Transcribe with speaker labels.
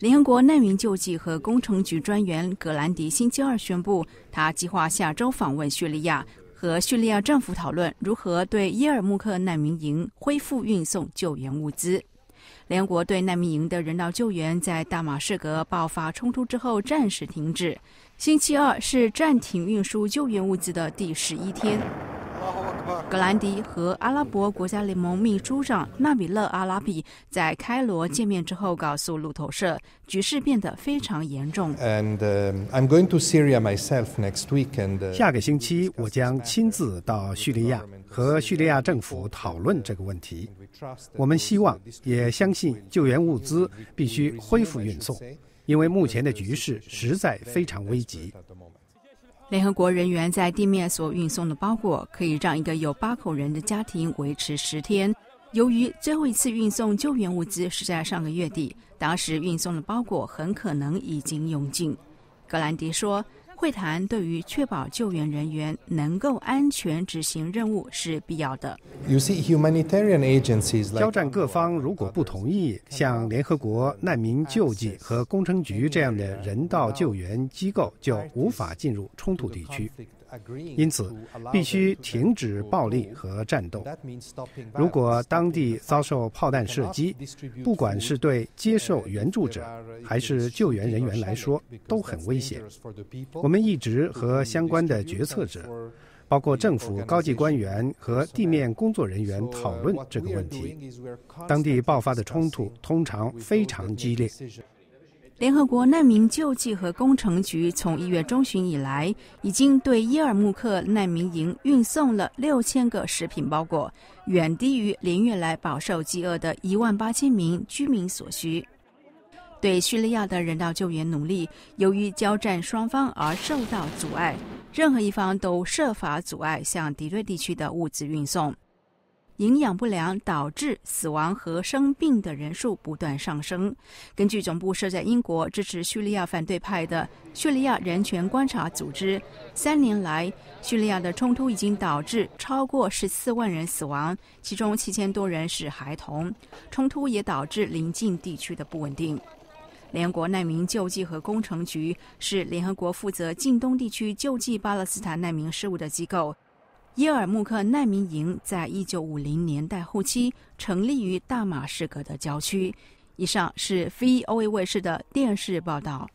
Speaker 1: 联合国难民救济和工程局专员格兰迪星期二宣布，他计划下周访问叙利亚，和叙利亚政府讨论如何对耶尔穆克难民营恢复运送救援物资。联合国对难民营的人道救援在大马士革爆发冲突之后暂时停止。星期二是暂停运输救援物资的第十一天。格兰迪和阿拉伯国家联盟秘书长纳米勒阿拉比在开罗见面之后，告诉路透社，局势变得非常严重。
Speaker 2: 下个星期，我将亲自到叙利亚和叙利亚政府讨论这个问题。我们希望，也相信救援物资必须恢复运送，因为目前的局势实在非常危急。
Speaker 1: 联合国人员在地面所运送的包裹可以让一个有八口人的家庭维持十天。由于最后一次运送救援物资是在上个月底，当时运送的包裹很可能已经用尽。格兰迪说。会谈对于确保救援人员能够安全执行任务是必要的。
Speaker 2: 交战各方如果不同意，像联合国难民救济和工程局这样的人道救援机构就无法进入冲突地区。因此，必须停止暴力和战斗。如果当地遭受炮弹射击，不管是对接受援助者还是救援人员来说，都很危险。我们一直和相关的决策者，包括政府高级官员和地面工作人员讨论这个问题。当地爆发的冲突通常非常激烈。
Speaker 1: 联合国难民救济和工程局从一月中旬以来，已经对伊尔穆克难民营运送了六千个食品包裹，远低于连月来饱受饥饿的一万八千名居民所需。对叙利亚的人道救援努力，由于交战双方而受到阻碍，任何一方都设法阻碍向敌对地区的物资运送。营养不良导致死亡和生病的人数不断上升。根据总部设在英国、支持叙利亚反对派的叙利亚人权观察组织，三年来叙利亚的冲突已经导致超过十四万人死亡，其中七千多人是孩童。冲突也导致邻近地区的不稳定。联合国难民救济和工程局是联合国负责近东地区救济巴勒斯坦难民事务的机构。耶尔穆克难民营在一九五零年代后期成立于大马士革的郊区。以上是 VOA 卫视的电视报道。